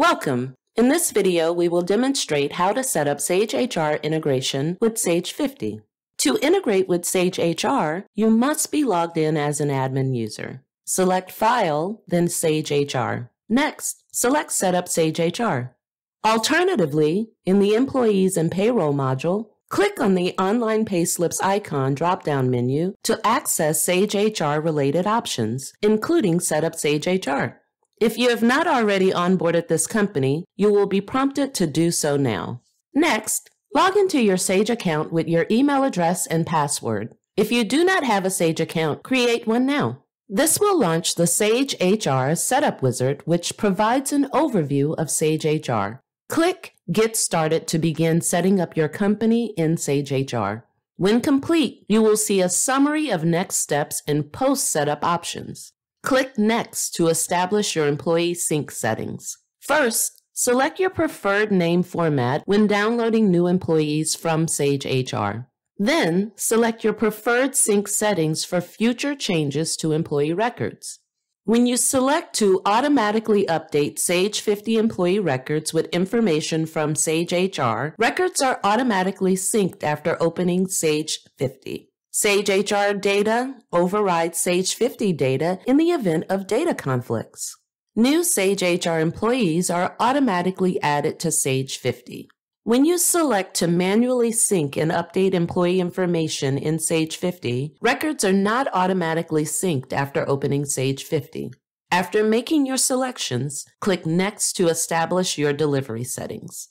Welcome! In this video, we will demonstrate how to set up Sage HR integration with Sage 50. To integrate with Sage HR, you must be logged in as an admin user. Select File, then Sage HR. Next, select Setup Sage HR. Alternatively, in the Employees and Payroll module, click on the Online Payslips icon drop-down menu to access Sage HR related options, including Setup Sage HR. If you have not already onboarded this company, you will be prompted to do so now. Next, log into your Sage account with your email address and password. If you do not have a Sage account, create one now. This will launch the Sage HR Setup Wizard, which provides an overview of Sage HR. Click Get Started to begin setting up your company in Sage HR. When complete, you will see a summary of next steps and post setup options. Click Next to establish your employee sync settings. First, select your preferred name format when downloading new employees from Sage HR. Then, select your preferred sync settings for future changes to employee records. When you select to automatically update Sage 50 employee records with information from Sage HR, records are automatically synced after opening Sage 50. Sage HR data overrides Sage 50 data in the event of data conflicts. New Sage HR employees are automatically added to Sage 50. When you select to manually sync and update employee information in Sage 50, records are not automatically synced after opening Sage 50. After making your selections, click Next to establish your delivery settings.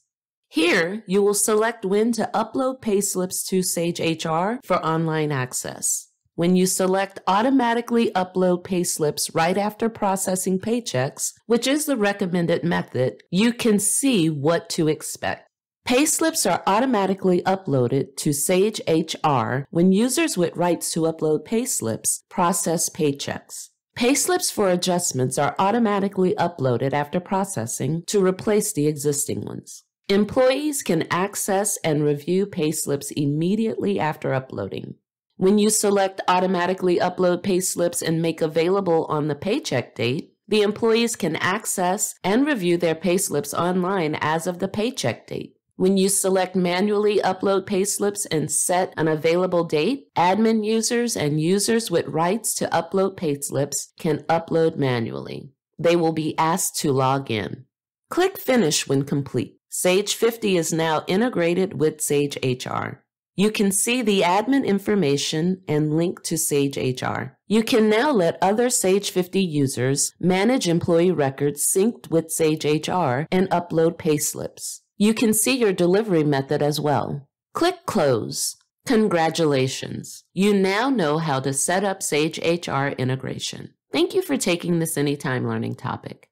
Here, you will select when to upload payslips to Sage HR for online access. When you select automatically upload payslips right after processing paychecks, which is the recommended method, you can see what to expect. Payslips are automatically uploaded to Sage HR when users with rights to upload payslips process paychecks. Payslips for adjustments are automatically uploaded after processing to replace the existing ones. Employees can access and review payslips immediately after uploading. When you select automatically upload payslips and make available on the paycheck date, the employees can access and review their payslips online as of the paycheck date. When you select manually upload payslips and set an available date, admin users and users with rights to upload payslips can upload manually. They will be asked to log in. Click Finish when complete. Sage 50 is now integrated with Sage HR. You can see the admin information and link to Sage HR. You can now let other Sage 50 users manage employee records synced with Sage HR and upload payslips. You can see your delivery method as well. Click Close. Congratulations! You now know how to set up Sage HR integration. Thank you for taking this Anytime Learning topic.